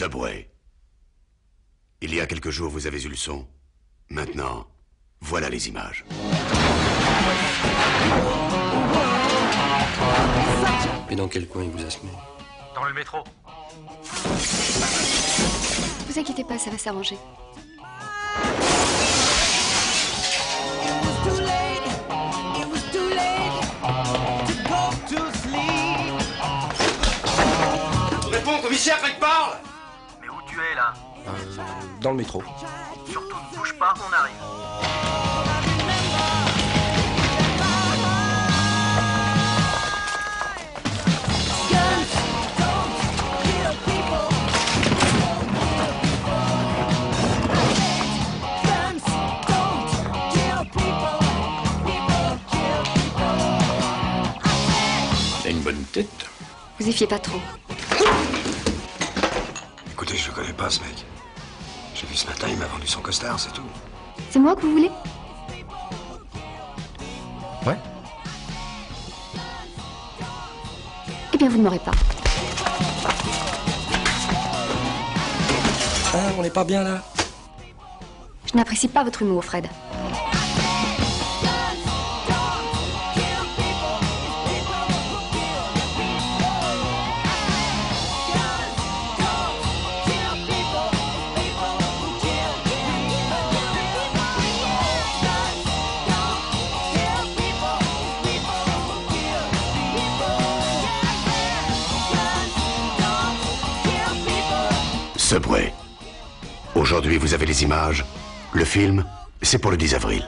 Subway. Il y a quelques jours, vous avez eu le son. Maintenant, voilà les images. Et dans quel coin il vous a semé? Dans le métro. Vous inquiétez pas, ça va s'arranger. Réponds, commissaire, il parle es là Euh, Dans le métro. Surtout ne bouge pas, on arrive. Il a une bonne tête. Vous y fiez pas trop. Écoutez, je le connais pas, ce mec. J'ai vu ce matin, il m'a vendu son costard, c'est tout. C'est moi que vous voulez? Ouais. Eh bien, vous ne m'aurez pas. Ah, on n'est pas bien là? Je n'apprécie pas votre humour, Fred. Subway. Aujourd'hui, vous avez les images. Le film, c'est pour le 10 avril.